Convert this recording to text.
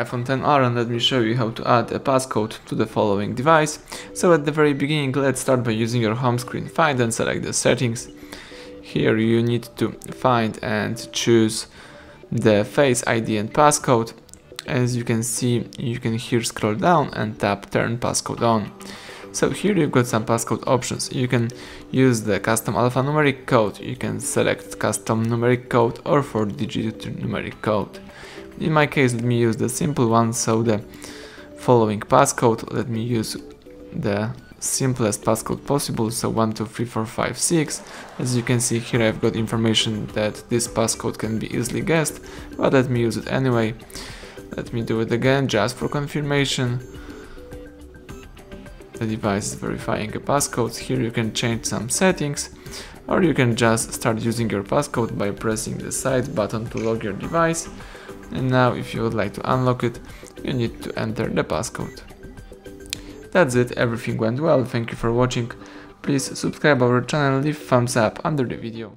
iPhone Xr and let me show you how to add a passcode to the following device. So at the very beginning let's start by using your home screen. Find and select the settings. Here you need to find and choose the Face ID and passcode. As you can see you can here scroll down and tap turn passcode on. So here you've got some passcode options. You can use the custom alphanumeric code, you can select custom numeric code or 4-digit numeric code. In my case, let me use the simple one, so the following passcode, let me use the simplest passcode possible, so 123456. As you can see here I've got information that this passcode can be easily guessed, but let me use it anyway. Let me do it again just for confirmation. The device verifying a passcode. Here you can change some settings or you can just start using your passcode by pressing the side button to log your device and now if you would like to unlock it you need to enter the passcode. That's it, everything went well, thank you for watching, please subscribe our channel, leave thumbs up under the video.